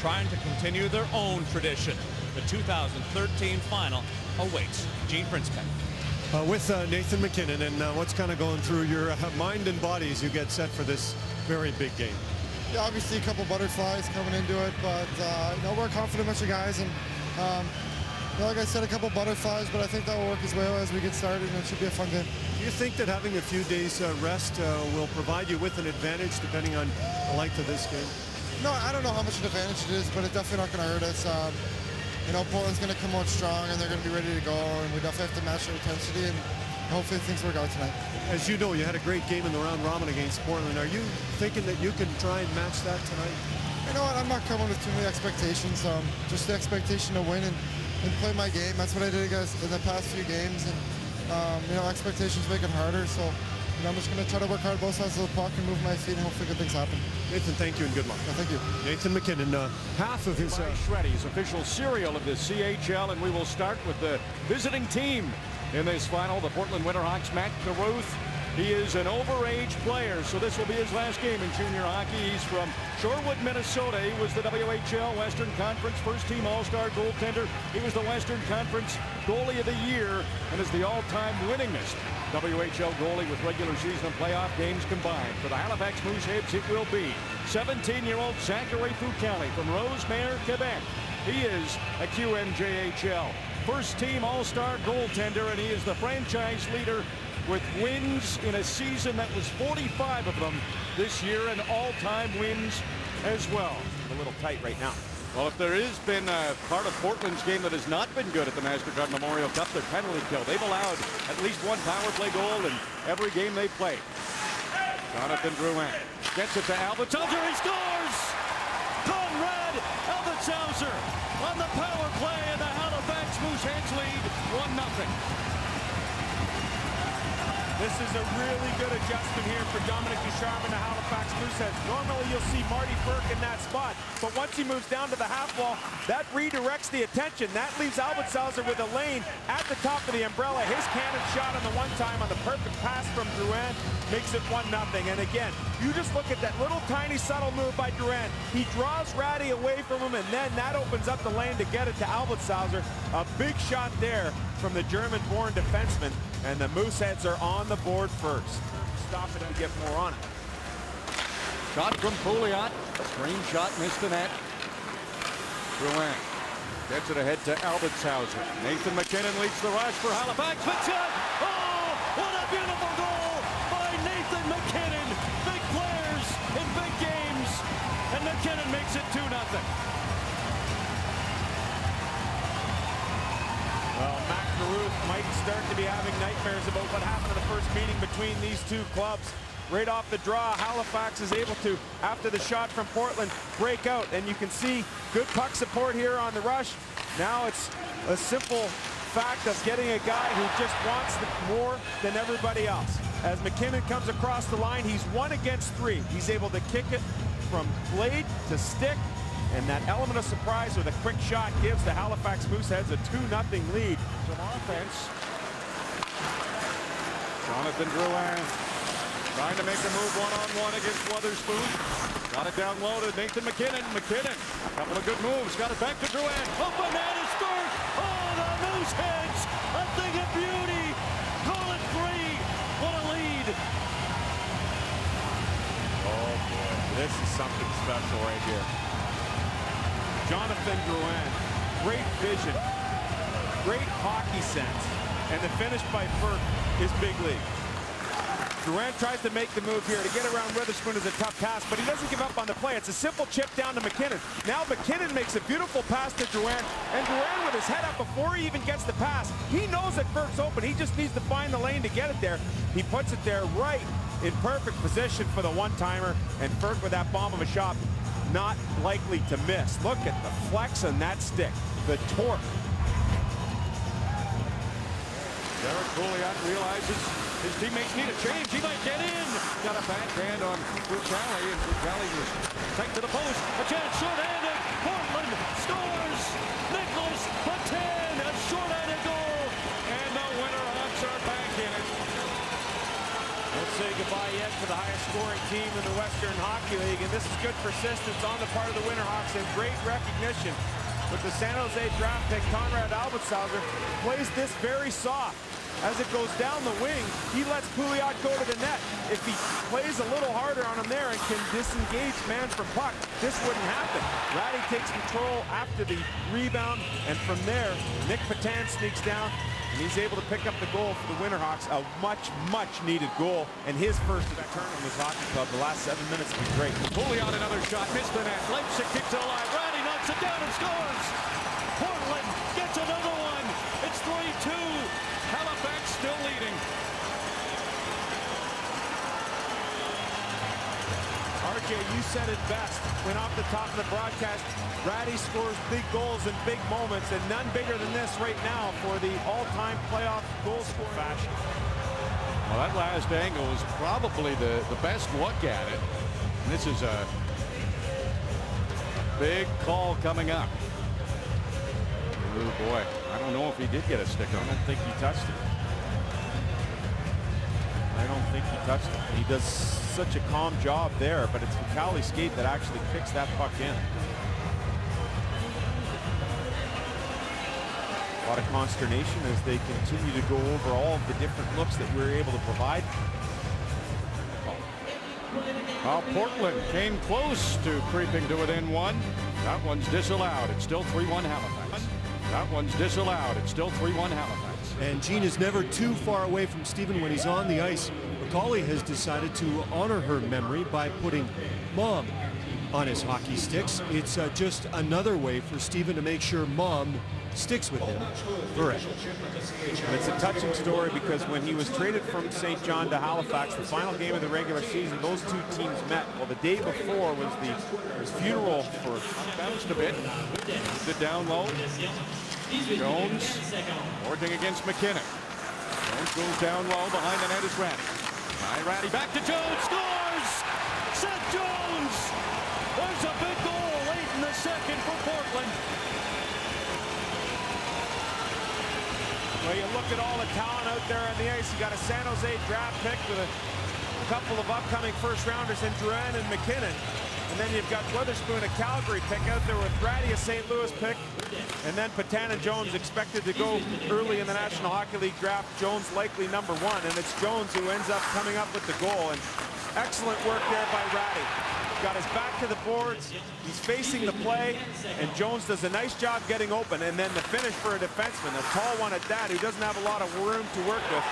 trying to continue their own tradition. The 2013 final awaits. Gene Principe. Uh, with uh, Nathan MacKinnon and uh, what's kind of going through your uh, mind and body as you get set for this very big game. Yeah, obviously a couple butterflies coming into it, but uh, you know we're a confident bunch of guys, and um, you know, like I said, a couple butterflies, but I think that will work as well as we get started, and it should be a fun game. Do you think that having a few days uh, rest will provide you with an advantage depending on the length of this game? No, I don't know how much an advantage it is, but it's definitely not going to hurt us. Um, you know, Portland's going to come out strong and they're going to be ready to go, and we definitely have to match their intensity, and hopefully things work out tonight. As you know, you had a great game in the round robin against Portland. Are you thinking that you can try and match that tonight? You know what? I'm not coming with too many expectations. Um, just the expectation to win and, and play my game. That's what I did guys in the past few games, and um, you know, expectations make it harder. So and I'm just going to try to work hard both sides of the puck and move my feet and hopefully good things happen. Nathan, thank you and good luck. Yeah, thank you. Nathan MacKinnon, uh, half of his... Uh... Shreddies official cereal of the CHL, and we will start with the visiting team in this final. The Portland Winterhawks, Mac Carruth. He is an overage player, so this will be his last game in junior hockey. He's from Shorewood, Minnesota. He was the WHL Western Conference first team All-Star goaltender. He was the Western Conference goalie of the year and is the all-time winningest WHL goalie with regular season and playoff games combined. For the Halifax Mooseheads, it will be 17-year-old Zachary Fucale from Rosemère, Quebec. He is a QMJHL first team All-Star goaltender, and he is the franchise leader with wins in a season that was 45 of them this year and all-time wins as well. A little tight right now. Well, if there has been a part of Portland's game that has not been good at the MasterCard Memorial Cup, their penalty kill. They've allowed at least one power play goal in every game they played. Jonathan Drouin gets it to Abeltshauser. He scores! Konrad Abeltshauser on the power play, and the Halifax Mooseheads lead 1-0. This is a really good adjustment here for Dominique Ducharme and the Halifax Mooseheads. Normally you'll see Marty Frk in that spot, but once he moves down to the half wall, that redirects the attention. That leaves Abeltshauser with a lane at the top of the umbrella. His cannon shot on the one time on the perfect pass from Drouin makes it 1-0. And again, you just look at that little tiny subtle move by Drouin. He draws Rattie away from him, and then that opens up the lane to get it to Abeltshauser. A big shot there from the German-born defenseman, and the Mooseheads are on the board first. Stop it and get more on it. Shot from Pouliot. Screen shot missed the net. Drouin gets it ahead to Abeltshauser. Nathan MacKinnon leads the rush for Halifax. Oh, Carruth might start to be having nightmares about what happened in the first meeting between these two clubs. Right off the draw, Halifax is able to, after the shot from Portland, break out. And you can see good puck support here on the rush. Now it's a simple fact of getting a guy who just wants more than everybody else. As MacKinnon comes across the line, he's one against three. He's able to kick it from blade to stick and that element of surprise with a quick shot gives the Halifax Mooseheads a 2-0 lead. Some offense. Jonathan Drouin trying to make a move one-on-one -on -one against Wotherspoon. Got it down low to Nathan McKinnon. MacKinnon, a couple of good moves. Got it back to Drouin. Open net is scored. Oh, the Mooseheads, a thing of beauty. Call it three. What a lead. Oh, boy. This is something special right here. Jonathan Drouin, great vision, great hockey sense, and the finish by Frk is big league. Drouin tries to make the move here to get around Wotherspoon is a tough pass, but he doesn't give up on the play. It's a simple chip down to MacKinnon. Now MacKinnon makes a beautiful pass to Drouin, and Drouin with his head up before he even gets the pass. He knows that Frk's open. He just needs to find the lane to get it there. He puts it there right in perfect position for the one-timer, and Frk with that bomb of a shot not likely to miss. Look at the flex on that stick, the torque. Derrick Pouliot realizes his teammates need a change. He might get in. Got a backhand on Fucale, and Fucale was tight to the post. A chance, short-handed. For the highest scoring team in the Western Hockey League, and this is good persistence on the part of the Winterhawks and great recognition with the San Jose draft pick, Konrad Abeltshauser, plays this very soft. As it goes down the wing, he lets Pouliot go to the net. If he plays a little harder on him there and can disengage man from puck, this wouldn't happen. Rattie takes control after the rebound, and from there, Nic Petan sneaks down, and he's able to pick up the goal for the Winterhawks. A much, much needed goal, and his first return in this hockey club. The last seven minutes have been great. Pouliot another shot, missed the net. Leipsic keeps it alive. Rattie knocks it down and scores. Portland gets another one. It's 3-2. RJ, you said it best. Went off the top of the broadcast. Rattie scores big goals in big moments, and none bigger than this right now for the all-time playoff goal scoring fashion. Well, that last angle is probably the, the best look at it. And this is a big call coming up. Oh, boy. I don't know if he did get a stick on it. I don't think he touched it. I don't think he touched it. He does such a calm job there, but it's Fucale's skate that actually kicks that puck in. A lot of consternation as they continue to go over all of the different looks that we're able to provide. Well, Portland came close to creeping to within one. That one's disallowed. It's still 3-1 Halifax. That one's disallowed. It's still 3-1 Halifax. And Gene is never too far away from Stephen when he's on the ice. Macaulay has decided to honor her memory by putting mom on his hockey sticks. It's uh, just another way for Stephen to make sure mom sticks with him forever. It's a touching story because when he was traded from St. John to Halifax, the final game of the regular season, those two teams met. Well, the day before was the funeral for Bounced a bit. The down low. Jones working against MacKinnon. Jones goes down low. Behind the net is Rattie. By Rattie back to Jones. Scores! Seth Jones! There's a big goal late in the second for Portland. Well, you look at all the talent out there on the ice. You got a San Jose draft pick with a couple of upcoming first rounders in Drouin and MacKinnon. And then you've got Wotherspoon, a Calgary pick out there with Rattie, a St. Louis pick. And then Petan and Jones expected to go early in the National Hockey League draft. Jones likely number one, and it's Jones who ends up coming up with the goal. And excellent work there by Rattie. Got his back to the boards. He's facing the play, and Jones does a nice job getting open. And then the finish for a defenseman, a tall one at that, who doesn't have a lot of room to work with,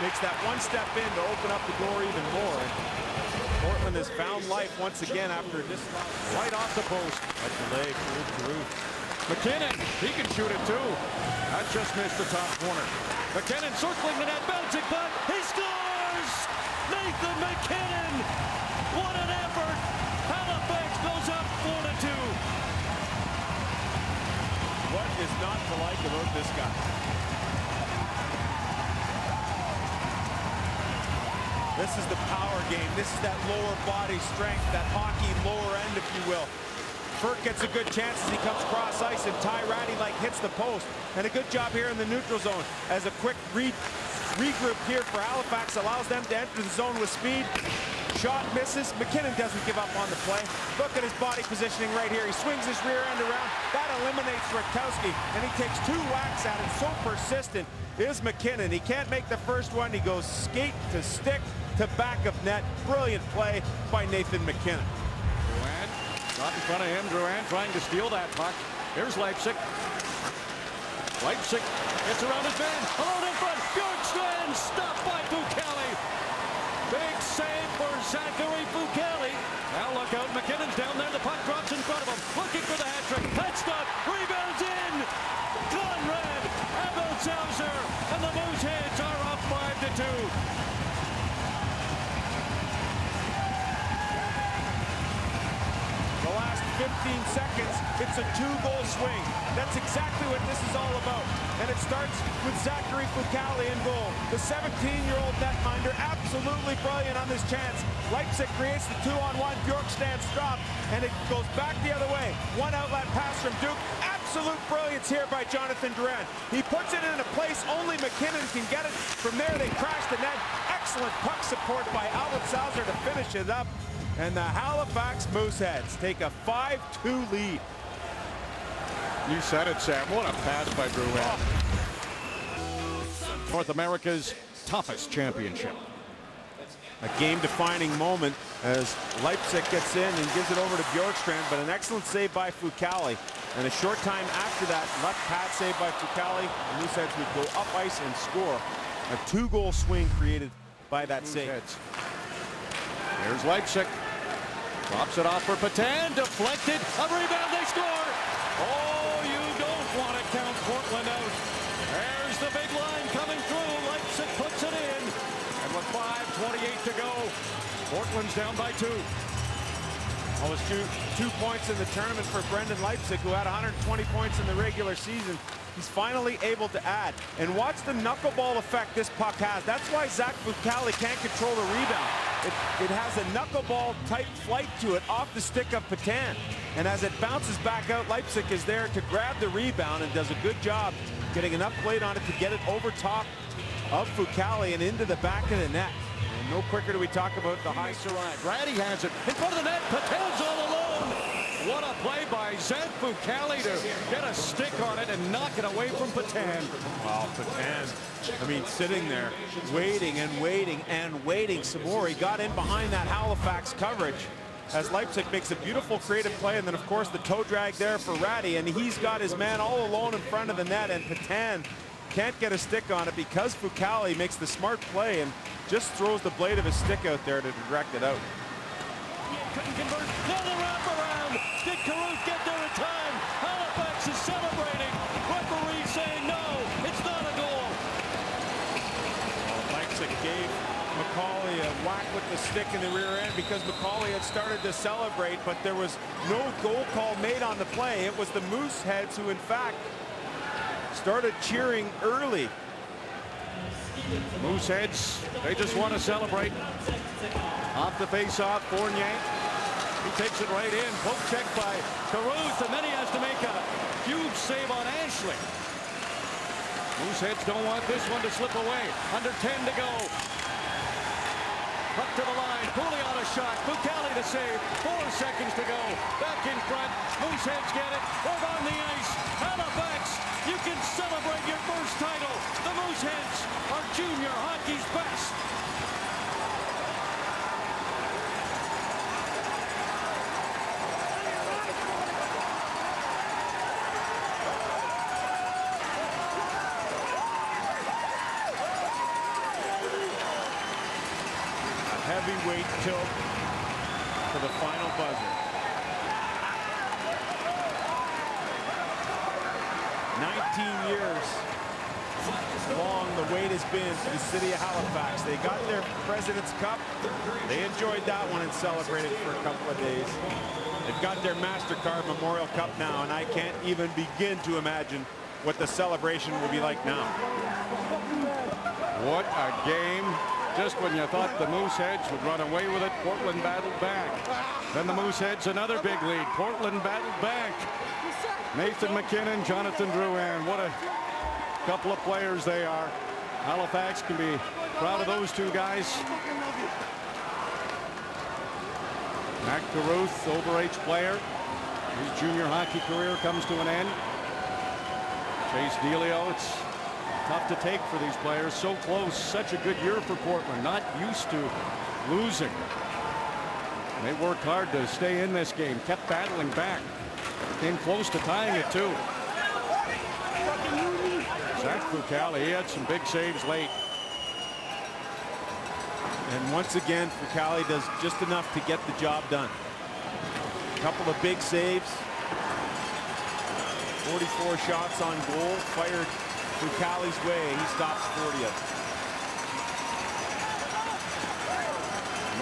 makes that one step in to open up the door even more. And Portland has found life once again after this Right off the post. leg. Roof to roof. MacKinnon, he can shoot it too. That just missed the top corner. MacKinnon circling the net, bouncing puck, he scores! Nathan MacKinnon! What an effort! Halifax goes up 4 to 2. What is not to like about this guy? This is the power game. This is that lower body strength, that hockey lower end, if you will. Frk gets a good chance as he comes cross ice, and Ty Rattie like hits the post. And a good job here in the neutral zone as a quick re regroup here for Halifax allows them to enter the zone with speed. Shot misses. MacKinnon doesn't give up on the play. Look at his body positioning right here. He swings his rear end around. That eliminates Rutkowski, and he takes two whacks at it. So persistent is MacKinnon. He can't make the first one. He goes skate to stick to back of net. Brilliant play by Nathan MacKinnon. Drouin, got in front of him. Drouin trying to steal that puck. Here's Leipsic. Leipsic gets around his man. Alone in front. Bjorkstrand stopped by Fucale. Big save for Zachary Fucale. Now look out. MacKinnon's down there. The puck drops in front of him. Looking for the hat trick. That's not. Rebounds in. Konrad Abeltshauser. And the Mooseheads are up 5 to 2. The last 15 seconds, it's a two-goal swing. That's exactly what this is all about. And it starts with Zachary Fucale in goal. The 17-year-old netminder, absolutely brilliant on this chance. Leipsic creates the two-on-one. Bjorkstrand stop, and it goes back the other way. One outlet pass from Duke. Absolute brilliance here by Jonathan Drouin. He puts it in a place only MacKinnon can get it. From there, they crash the net. excellent puck support by Abeltshauser to finish it up. And the Halifax Mooseheads take a 5-2 lead. You said it, Sam. What a pass by Drouin. Oh. North America's toughest championship. A game-defining moment as Leipsic gets in and gives it over to Bjorkstrand, but an excellent save by Fucale. And a short time after that, left pad save by Fucale, and Mooseheads would go up ice and score. A two-goal swing created by that save. Heads. Here's Leipsic. Drops it off for Petan. Deflected. A rebound. They score. Oh, you don't want to count Portland out. There's the big line coming through. Leipsic puts it in. And with 5.28 to go, Portland's down by two. Almost two, two points in the tournament for Brendan Leipsic, who had 120 points in the regular season. He's finally able to add. And watch the knuckleball effect this puck has. That's why Zach Fucale can't control the rebound. It, it has a knuckleball type flight to it off the stick of Petan. And as it bounces back out, Leipsic is there to grab the rebound and does a good job getting enough blade on it to get it over top of Fucale and into the back of the net. And no quicker do we talk about the high Surratt. Rattie has it in front of the net. Petan's all alone. What a play by Zach Fucale to get a stick on it and knock it away from Petan. Wow, Petan, I mean, sitting there, waiting and waiting and waiting. He got in behind that Halifax coverage as Leipsic makes a beautiful creative play. And then, of course, the toe drag there for Rattie. And he's got his man all alone in front of the net. And Petan can't get a stick on it because Fucale makes the smart play and just throws the blade of his stick out there to direct it out. Couldn't convert. Another wraparound. Did Carruth get there in time? Halifax is celebrating. Referee saying no. It's not a goal. Leipsic gave McAuley a whack with the stick in the rear end because McAuley had started to celebrate, but there was no goal call made on the play. It was the Mooseheads who, in fact, started cheering early. Mooseheads, they just want to celebrate. Off the face-off, Fournier. He takes it right in. Poke check by Carruth, and then he has to make a huge save on Ashley. Mooseheads don't want this one to slip away. Under 10 to go. Up to the line. Cooley on a shot. Fucale to save. Four seconds to go. Back in front. Mooseheads get it. Over on the ice. Halifax. You can celebrate your first title. The Mooseheads are junior hockey's best. A heavyweight tilt for the final buzzer. 19 years long the wait has been for the city of Halifax. They got their President's Cup. They enjoyed that one and celebrated for a couple of days. They've got their MasterCard Memorial Cup now, and I can't even begin to imagine what the celebration will be like now. What a game. Just when you thought the Mooseheads would run away with it, Portland battled back. Then the Mooseheads, another big lead. Portland battled back. Nathan MacKinnon, Jonathan Drouin. What a couple of players they are. Halifax can be proud of those two guys. Mac Carruth, overage player. His junior hockey career comes to an end. Chase De Leo, it's tough to take for these players. So close, such a good year for Portland. Not used to losing. They worked hard to stay in this game, kept battling back. Came close to tying it too. Zach Fucale, he had some big saves late. And once again, Fucale does just enough to get the job done. A couple of big saves. 44 shots on goal, fired Fucale's way. He stops 40 of them.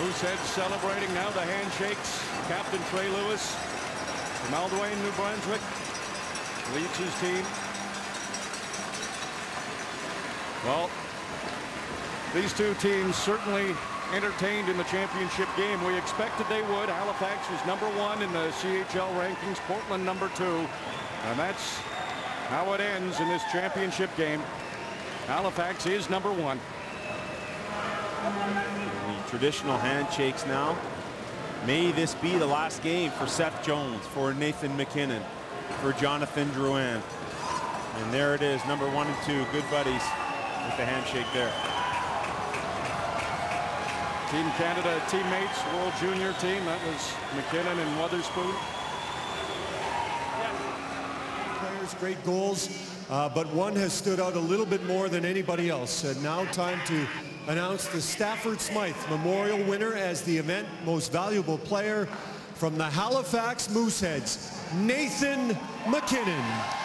Moosehead celebrating now the handshakes. Captain Trey Lewis from Alduin, New Brunswick leads his team. Well, these two teams certainly entertained in the championship game. We expected they would. Halifax was number one in the CHL rankings, Portland number two. And that's how it ends in this championship game. Halifax is number one. The traditional handshakes now. May this be the last game for Seth Jones, for Nathan MacKinnon, for Jonathan Drouin. And there it is, number one and two, good buddies with the handshake there. Team Canada teammates, World Junior team. That was MacKinnon and Wotherspoon. Players, great goals, uh, but one has stood out a little bit more than anybody else. And now time to announce the Stafford Smythe Memorial winner as the event most valuable player from the Halifax Mooseheads, Nathan MacKinnon.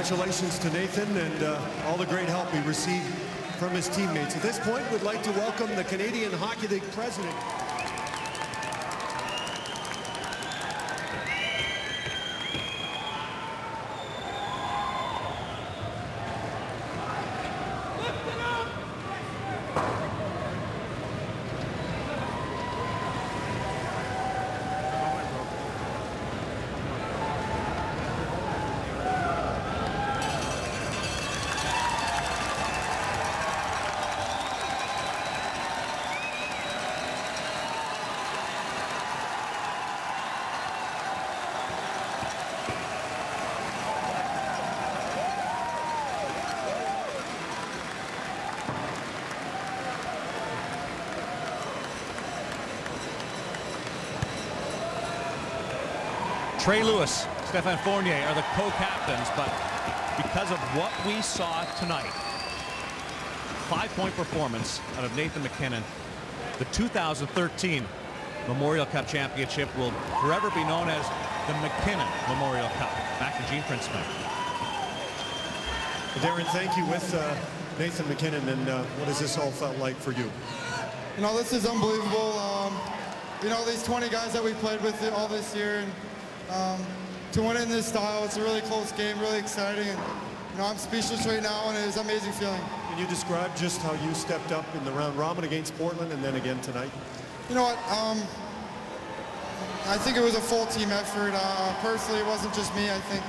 Congratulations to Nathan and uh, all the great help he received from his teammates. At this point, we'd like to welcome the Canadian Hockey League president. Trey Lewis, Stefan Fournier are the co-captains, but because of what we saw tonight, five-point performance out of Nathan MacKinnon, the 2013 Memorial Cup Championship will forever be known as the MacKinnon Memorial Cup. Back to Gene Princeman. Darren, thank you with uh, Nathan MacKinnon, and uh, what has this all felt like for you? You know, this is unbelievable. Um, you know, these 20 guys that we played with all this year, and um, to win it in this style, it's a really close game, really exciting. And, you know, I'm speechless right now, and it's an amazing feeling. Can you describe just how you stepped up in the round robin against Portland and then again tonight? You know what? Um, I think it was a full team effort. Uh, personally, it wasn't just me. I think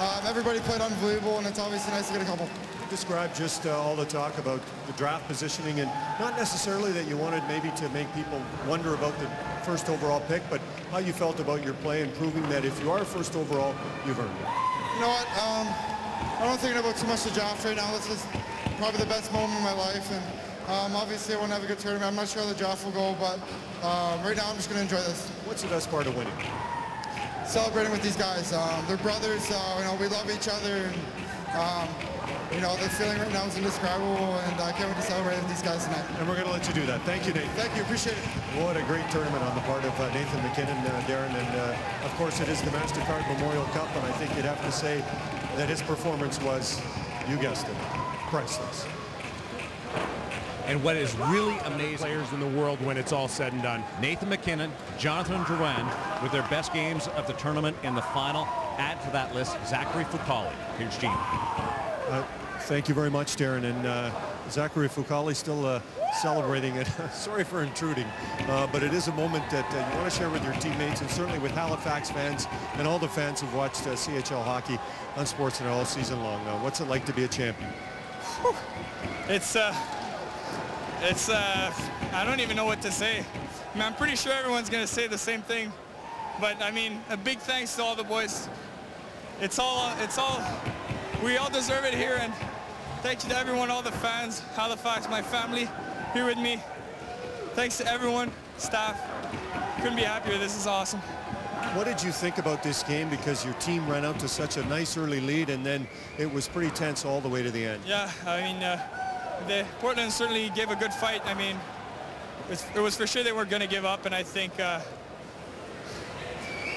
um, everybody played unbelievable, and it's obviously nice to get a couple. Describe just uh, all the talk about the draft positioning, and not necessarily that you wanted maybe to make people wonder about the first overall pick, but how you felt about your play and proving that if you are first overall, you've earned it. You know what? Um, I'm not think about too much the draft right now. This is probably the best moment of my life, and um, obviously I want to have a good tournament. I'm not sure how the draft will go, but um, right now I'm just going to enjoy this. What's the best part of winning? Celebrating with these guys. Um, they're brothers. Uh, you know, we love each other. And, um, you know, the feeling right now is indescribable, and I can't wait to celebrate with these guys tonight. And we're going to let you do that. Thank you, Nate. Thank you. Appreciate it. What a great tournament on the part of uh, Nathan MacKinnon, uh, Darren, and uh, of course it is the MasterCard Memorial Cup, and I think you'd have to say that his performance was, you guessed it, priceless. And what is really amazing, players in the world when it's all said and done. Nathan MacKinnon, Jonathan Drouin, with their best games of the tournament in the final. Add to that list Zachary Fucale. Here's Gene. Uh, thank you very much, Darren. And uh, Zachary Fucale still uh, celebrating it. Sorry for intruding, uh, but it is a moment that uh, you want to share with your teammates and certainly with Halifax fans and all the fans who've watched uh, CHL hockey on Sportsnet all season long. what's it like to be a champion? Whew. It's it's uh, I don't even know what to say. I mean, I'm pretty sure everyone's gonna say the same thing, but I mean, a big thanks to all the boys. It's all, it's all, we all deserve it here, and thank you to everyone, all the fans, Halifax, my family, here with me. Thanks to everyone, staff. Couldn't be happier. This is awesome. What did you think about this game? Because your team ran out to such a nice early lead, and then it was pretty tense all the way to the end. Yeah, I mean. Uh, the Portland certainly gave a good fight. I mean, it was, it was for sure they weren't going to give up, and I think uh,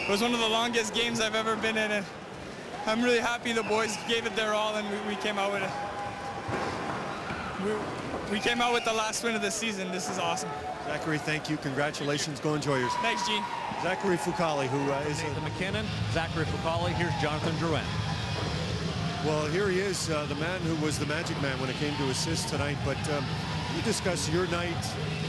it was one of the longest games I've ever been in. And I'm really happy the boys gave it their all and we, we came out with it. We, we came out with the last win of the season. This is awesome. Zachary, thank you. Congratulations. Go enjoy yours. Thanks, Gene. Zachary Fucale, who uh, is... Nathan MacKinnon, Zachary Fucale. Here's Jonathan Drouin. Well, here he is, uh, the man who was the magic man when it came to assists tonight. But um, you discuss your night,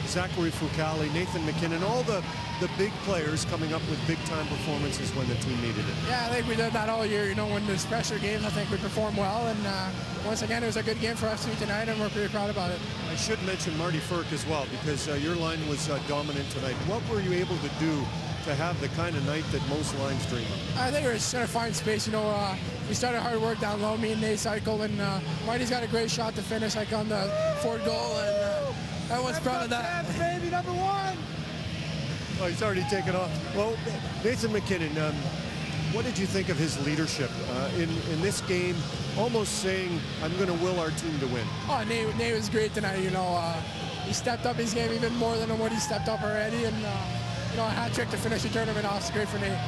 Zachary Fucale, Nathan MacKinnon, all the, the big players coming up with big-time performances when the team needed it. Yeah, I think we did that all year. You know, when there's pressure games, I think we performed well. And uh, once again, it was a good game for us tonight, and we're pretty proud about it. I should mention Marty Frk as well, because uh, your line was uh, dominant tonight. What were you able to do to have the kind of night that most lines dream of? I think we're just trying to find space. You know, uh, we started hard work down low, me and Nate cycle, and uh, Marty's got a great shot to finish, like on the fourth goal, and uh, everyone's proud of that. baby, number one. Oh, he's already taken off. Well, Nathan MacKinnon, um, what did you think of his leadership uh, in, in this game, almost saying, I'm going to will our team to win? Oh, Nate, Nate was great tonight. You know, uh, he stepped up his game even more than what he stepped up already, and uh, you know, a hat trick to finish the tournament off. It's great for Nate.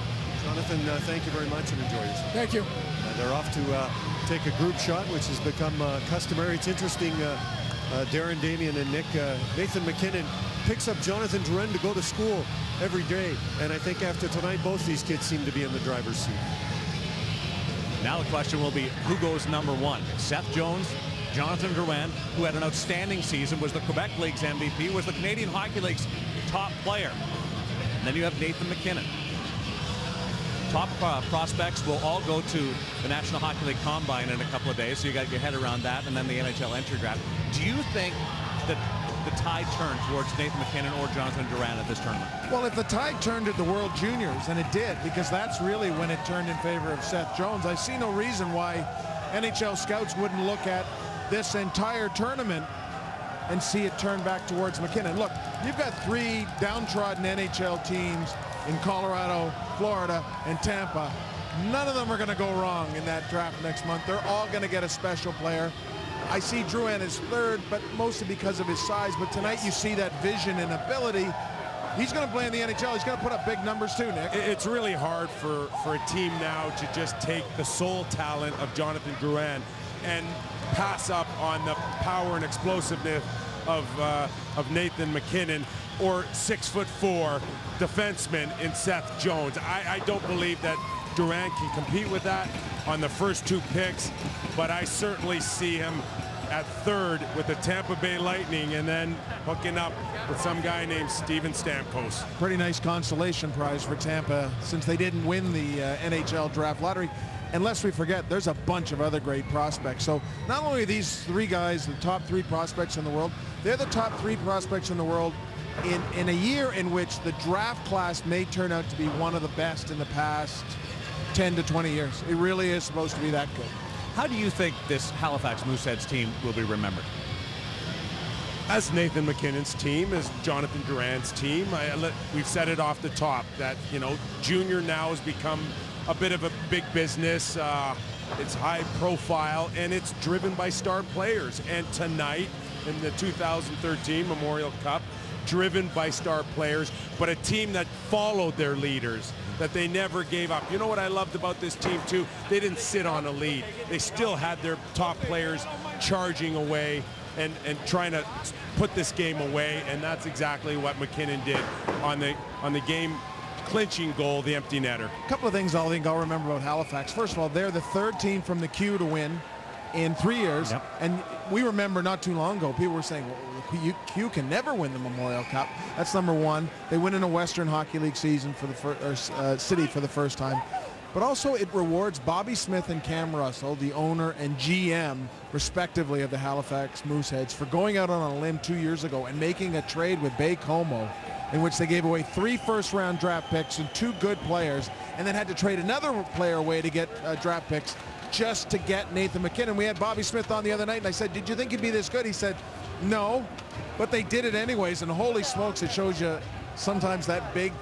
Jonathan, uh, thank you very much and enjoy yourself. Thank you. Uh, they're off to uh, take a group shot, which has become uh, customary. It's interesting, uh, uh, Darren, Damien, and Nick. uh, Nathan MacKinnon picks up Jonathan Drouin to go to school every day. And I think after tonight, both these kids seem to be in the driver's seat. Now the question will be who goes number one? Seth Jones, Jonathan Drouin, who had an outstanding season, was the Quebec League's MVP, was the Canadian Hockey League's top player. And then you have Nathan MacKinnon. Top uh, prospects will all go to the National Hockey League Combine in a couple of days, so you got your head around that, and then the NHL entry draft. Do you think that the tide turned towards Nathan MacKinnon or Jonathan Drouin at this tournament? Well, if the tide turned at the World Juniors, and it did, because that's really when it turned in favor of Seth Jones, I see no reason why NHL scouts wouldn't look at this entire tournament and see it turn back towards MacKinnon. Look, you've got three downtrodden NHL teams in Colorado, Florida, and Tampa. None of them are going to go wrong in that draft next month. They're all going to get a special player. I see Drouin as third, but mostly because of his size. But tonight you see that vision and ability. He's going to play in the NHL. He's going to put up big numbers too, Nick. It's really hard for, for a team now to just take the sole talent of Jonathan Drouin and pass up on the power and explosiveness of, uh, of Nathan MacKinnon or six foot four defenseman in Seth Jones. I, I don't believe that Drouin can compete with that on the first two picks, but I certainly see him at third with the Tampa Bay Lightning and then hooking up with some guy named Steven Stamkos. Pretty nice consolation prize for Tampa since they didn't win the uh, NHL draft lottery. And lest we forget, there's a bunch of other great prospects. So not only are these three guys the top three prospects in the world, they're the top three prospects in the world in, in a year in which the draft class may turn out to be one of the best in the past 10 to 20 years. It really is supposed to be that good. How do you think this Halifax Mooseheads team will be remembered? as Nathan MacKinnon's team, as Jonathan Drouin's team. I, we've said it off the top that, you know, junior now has become a bit of a big business. Uh, it's high profile and it's driven by star players. And tonight in the 2013 Memorial Cup, driven by star players, but a team that followed their leaders, that they never gave up. You know what I loved about this team too? They didn't sit on a lead. They still had their top players charging away and, and trying to put this game away, and that's exactly what MacKinnon did on the on the game clinching goal, the empty netter. A couple of things I think I'll remember about Halifax. First of all, they're the third team from the Q to win in three years. Yep. And we remember not too long ago, people were saying, well, Q, can never win the Memorial Cup. That's number one. They win in a Western Hockey League season for the first, uh, city for the first time. But also it rewards Bobby Smith and Cam Russell, the owner and GM, respectively, of the Halifax Mooseheads, for going out on a limb two years ago and making a trade with Baie-Comeau in which they gave away three first-round draft picks and two good players, and then had to trade another player away to get uh, draft picks just to get Nathan MacKinnon. We had Bobby Smith on the other night, and I said, did you think he'd be this good? He said, no, but they did it anyways, and holy smokes, it shows you sometimes that big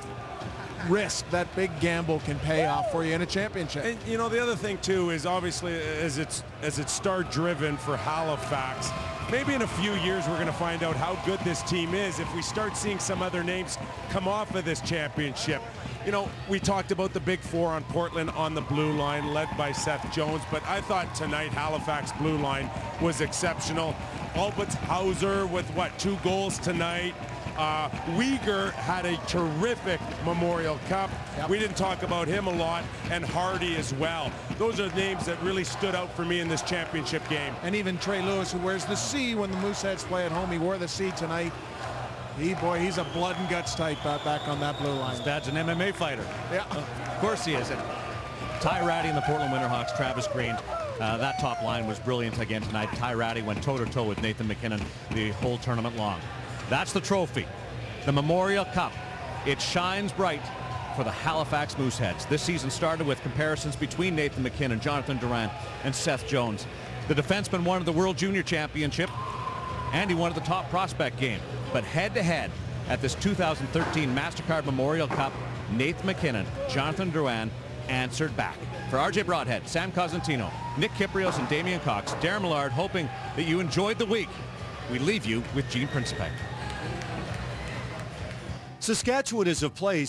risk, that big gamble can pay off for you in a championship. And you know the other thing too is obviously as it's as it's star driven for Halifax, maybe in a few years we're going to find out how good this team is if we start seeing some other names come off of this championship. You know, we talked about the big four on Portland on the blue line, led by Seth Jones, but I thought tonight Halifax blue line was exceptional. Abeltshauser with, what, two goals tonight. Uh, Weegar had a terrific Memorial Cup. Yep. We didn't talk about him a lot, and Hardy as well. Those are names that really stood out for me in this championship game. And even Trey Lewis, who wears the C when the Mooseheads play at home. He wore the C tonight. He, boy, he's a blood and guts type uh, back on that blue line. His dad's an MMA fighter. Yeah. Of course he is. And Ty Rattie and the Portland Winterhawks, Travis Green, uh, that top line was brilliant again tonight. Ty Rattie went toe-to-toe -to -toe with Nathan MacKinnon the whole tournament long. That's the trophy, the Memorial Cup. It shines bright for the Halifax Mooseheads. This season started with comparisons between Nathan MacKinnon, Jonathan Drouin, and Seth Jones. The defenseman won the World Junior Championship, and he won at the top prospect game. But head-to-head -head at this 2013 MasterCard Memorial Cup, Nathan MacKinnon, Jonathan Drouin answered back. For RJ Broadhead, Sam Cosentino, Nick Kypreos, and Damien Cox, Darren Millard hoping that you enjoyed the week. We leave you with Gene Principe. Saskatchewan is a place